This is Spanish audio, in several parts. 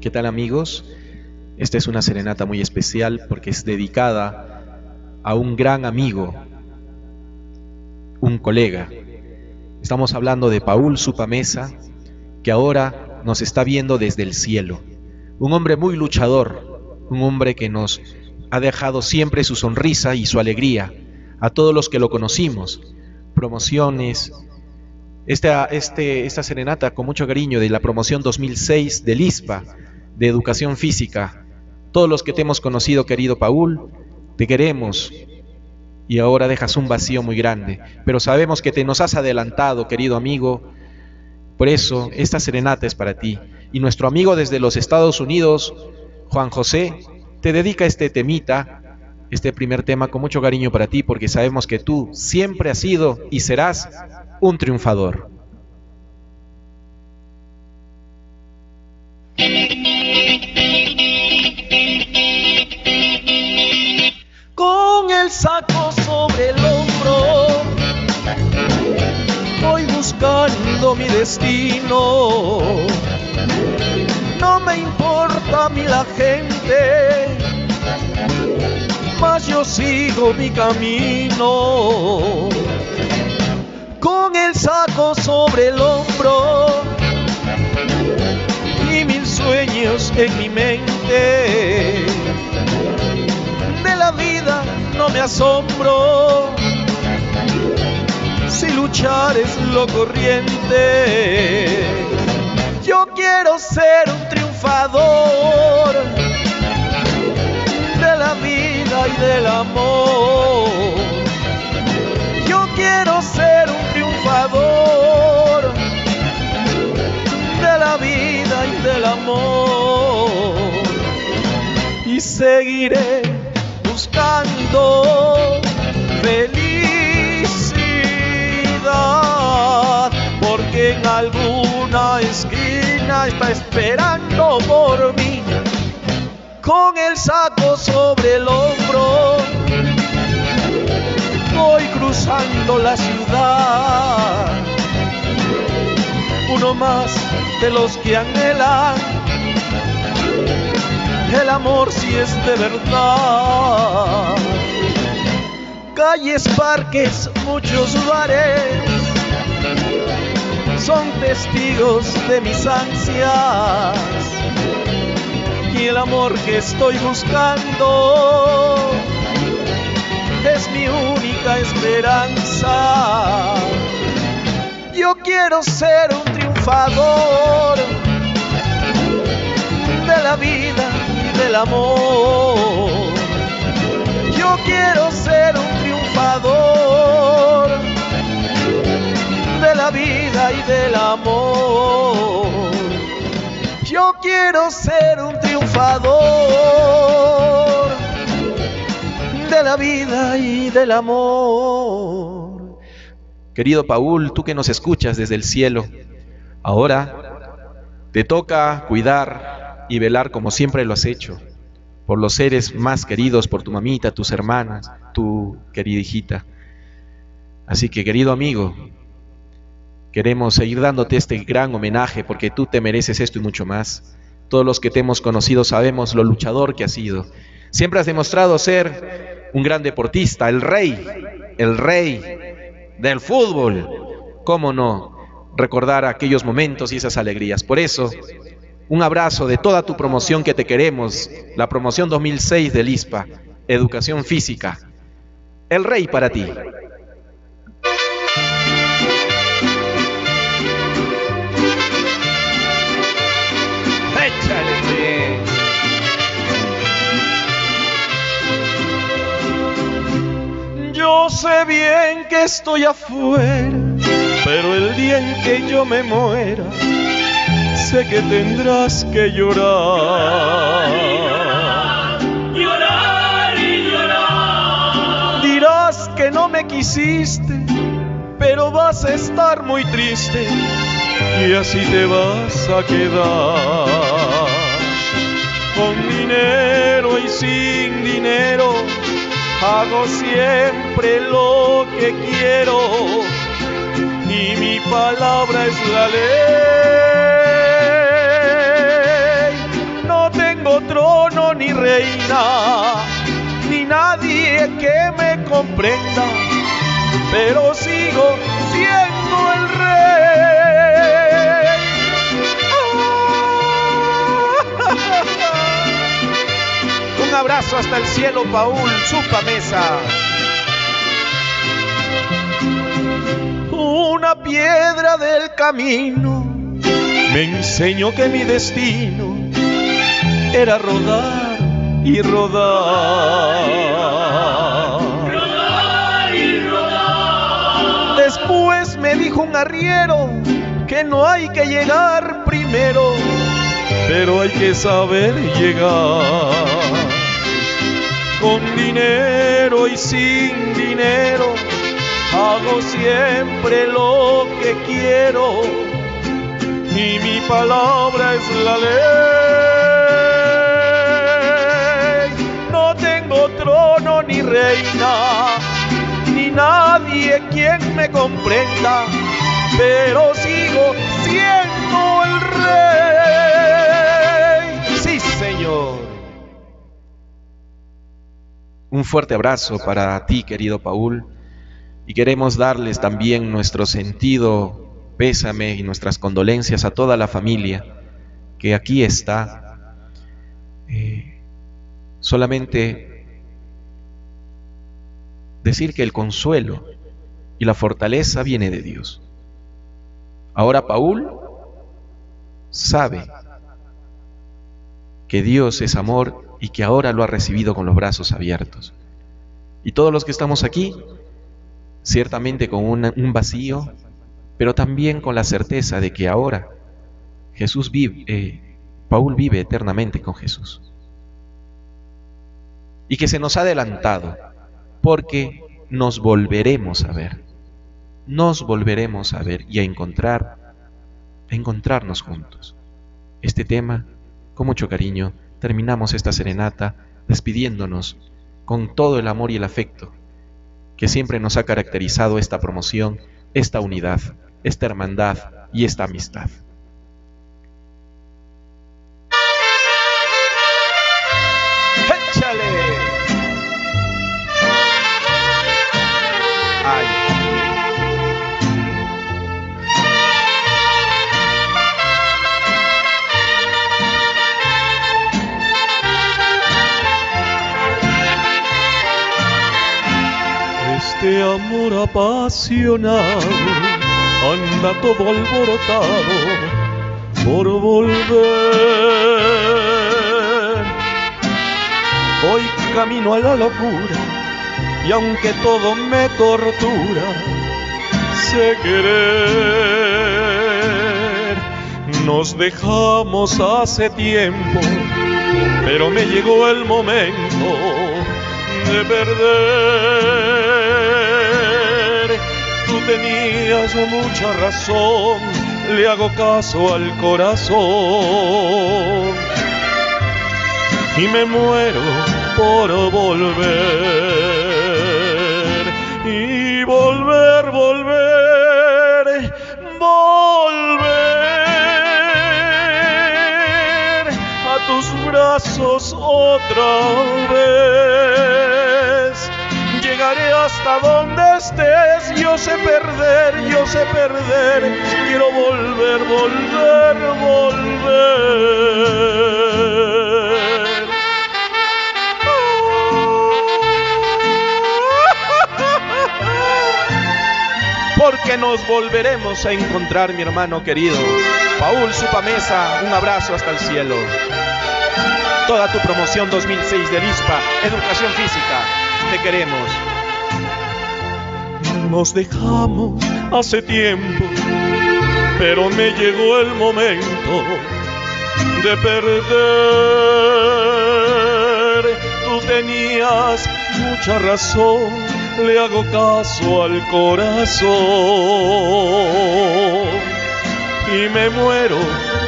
¿Qué tal amigos? Esta es una serenata muy especial porque es dedicada a un gran amigo, un colega. Estamos hablando de Paul Supamesa, que ahora nos está viendo desde el cielo. Un hombre muy luchador, un hombre que nos ha dejado siempre su sonrisa y su alegría a todos los que lo conocimos. Promociones, esta, este, esta serenata con mucho cariño de la promoción 2006 del ISPA, de Educación Física. Todos los que te hemos conocido, querido Paul, te queremos y ahora dejas un vacío muy grande, pero sabemos que te nos has adelantado, querido amigo. Por eso, esta serenata es para ti. Y nuestro amigo desde los Estados Unidos, Juan José, te dedica este temita, este primer tema con mucho cariño para ti, porque sabemos que tú siempre has sido y serás un triunfador. Con el saco sobre el hombro, voy buscando mi destino. No me importa a mí la gente, mas yo sigo mi camino con el saco sobre el hombro y mil sueños en mi mente. De la vida no me asombro si luchar es lo corriente. Yo quiero ser un triunfador de la vida y del amor. Buscando felicidad, porque en alguna esquina está esperando por mí, con el saco sobre el hombro voy cruzando la ciudad. Uno más de los que anhelan el amor si es de verdad. Calles, parques, muchos lugares son testigos de mis ansias y el amor que estoy buscando es mi única esperanza. Yo quiero ser un triunfador de la vida amor. Yo quiero ser un triunfador de la vida y del amor. Yo quiero ser un triunfador de la vida y del amor. Querido Paul, tú que nos escuchas desde el cielo, ahora te toca cuidar y velar como siempre lo has hecho, por los seres más queridos, por tu mamita, tus hermanas, tu querida hijita. Así que, querido amigo, queremos seguir dándote este gran homenaje porque tú te mereces esto y mucho más. Todos los que te hemos conocido sabemos lo luchador que has sido. Siempre has demostrado ser un gran deportista, el rey, el rey del fútbol. ¿Cómo no recordar aquellos momentos y esas alegrías? Por eso, un abrazo de toda tu promoción que te queremos, la promoción 2006 del ISPA, Educación Física. El rey para ti. Yo sé bien que estoy afuera, pero el día en que yo me muera, sé que tendrás que llorar. Llorar y llorar. Dirás que no me quisiste, pero vas a estar muy triste y así te vas a quedar. Con dinero y sin dinero hago siempre lo que quiero y mi palabra es la ley. Reina, ni nadie que me comprenda, pero sigo siendo el rey. Un abrazo hasta el cielo, Paul, supa mesa. Una piedra del camino me enseñó que mi destino era rodar y rodar. rodar y rodar. Después me dijo un arriero que no hay que llegar primero, pero hay que saber llegar. Con dinero y sin dinero, hago siempre lo que quiero y mi palabra es la ley. Ni reina, ni nadie quien me comprenda, pero sigo siendo el rey. Sí, Señor. Un fuerte abrazo para ti, querido Paul, y queremos darles también nuestro sentido pésame y nuestras condolencias a toda la familia que aquí está. Eh, solamente decir que el consuelo y la fortaleza viene de Dios. Ahora Paul sabe que Dios es amor y que ahora lo ha recibido con los brazos abiertos. Y todos los que estamos aquí, ciertamente con un, vacío, pero también con la certeza de que ahora Jesús vive, eh, Paul vive eternamente con Jesús. Y que se nos ha adelantado, porque nos volveremos a ver, nos volveremos a ver y a encontrar, a encontrarnos juntos. Este tema, con mucho cariño, terminamos esta serenata despidiéndonos con todo el amor y el afecto que siempre nos ha caracterizado esta promoción, esta unidad, esta hermandad y esta amistad. Amor apasionado anda todo alborotado por volver. Voy camino a la locura y aunque todo me tortura, sé querer. Nos dejamos hace tiempo, pero me llegó el momento de perder. Tenías mucha razón, le hago caso al corazón y me muero por volver y volver, volver, volver a tus brazos otra vez. Llegaré hasta donde estés, yo sé perder, yo sé perder, quiero volver, volver, volver. porque nos volveremos a encontrar, mi hermano querido. Paul Supamesa, un abrazo hasta el cielo. Toda tu promoción 2006 de LISPA, Educación Física, te queremos. Nos dejamos hace tiempo, pero me llegó el momento de perder. Tú tenías mucha razón, le hago caso al corazón y me muero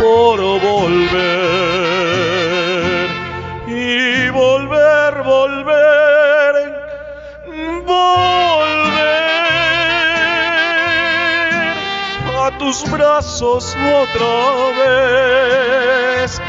por volver y volver, volver, tus brazos otra vez.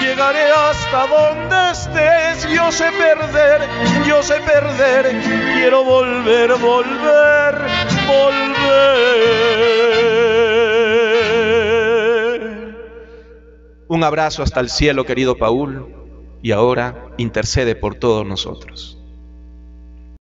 Llegaré hasta donde estés. Yo sé perder, yo sé perder. Quiero volver, volver, volver. Un abrazo hasta el cielo, querido Paul, y ahora intercede por todos nosotros.